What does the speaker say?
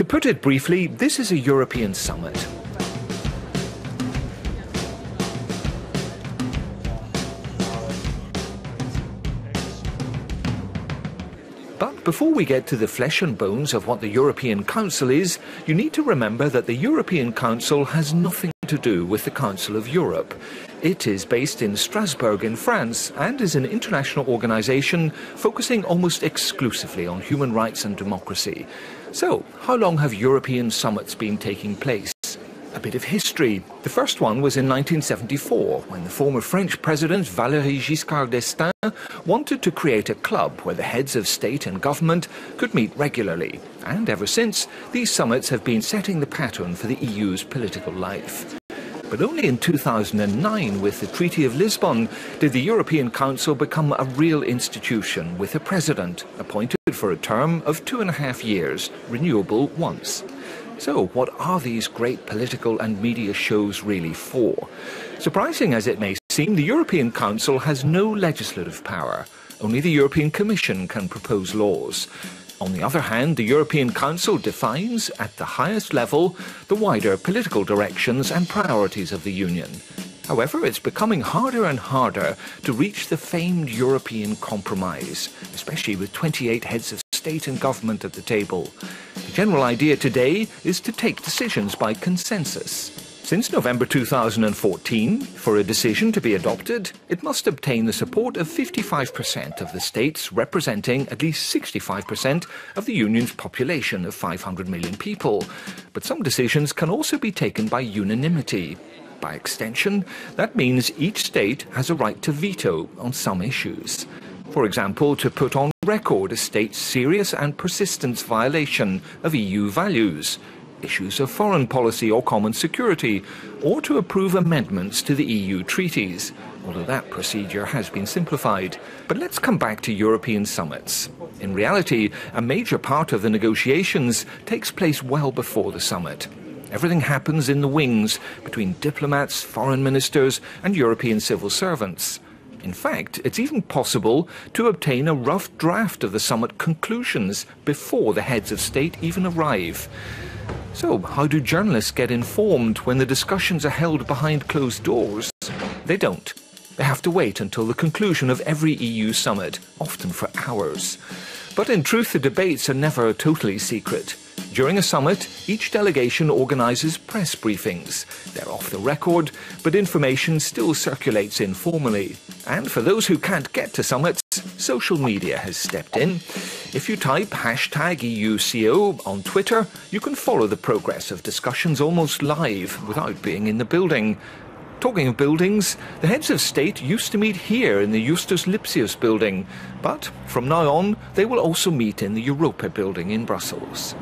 To put it briefly, this is a European summit. But before we get to the flesh and bones of what the European Council is, you need to remember that the European Council has nothing to do with the Council of Europe. It is based in Strasbourg in France and is an international organization focusing almost exclusively on human rights and democracy. So, how long have European summits been taking place? A bit of history. The first one was in 1974, when the former French president Valéry Giscard d'Estaing wanted to create a club where the heads of state and government could meet regularly. And ever since, these summits have been setting the pattern for the EU's political life. But only in 2009, with the Treaty of Lisbon, did the European Council become a real institution with a president appointed for a term of two and a half years, renewable once. So, what are these great political and media shows really for? Surprising as it may seem, the European Council has no legislative power. Only the European Commission can propose laws. On the other hand, the European Council defines, at the highest level, the wider political directions and priorities of the Union. However, it's becoming harder and harder to reach the famed European compromise, especially with 28 heads of state and government at the table. The general idea today is to take decisions by consensus. Since November 2014, for a decision to be adopted, it must obtain the support of 55% of the states representing at least 65% of the Union's population of 500 million people. But some decisions can also be taken by unanimity. By extension, that means each state has a right to veto on some issues. For example, to put on record a state's serious and persistent violation of EU values, issues of foreign policy or common security, or to approve amendments to the EU treaties, although that procedure has been simplified. But let's come back to European summits. In reality, a major part of the negotiations takes place well before the summit. Everything happens in the wings between diplomats, foreign ministers, and European civil servants. In fact, it's even possible to obtain a rough draft of the summit conclusions before the heads of state even arrive. So, how do journalists get informed when the discussions are held behind closed doors? They don't. They have to wait until the conclusion of every EU summit, often for hours. But in truth, the debates are never totally secret. During a summit, each delegation organises press briefings. They're off the record, but information still circulates informally. And for those who can't get to summits, social media has stepped in. If you type hashtag EUCO on Twitter, you can follow the progress of discussions almost live without being in the building. Talking of buildings, the heads of state used to meet here in the Justus Lipsius building, but from now on they will also meet in the Europa building in Brussels.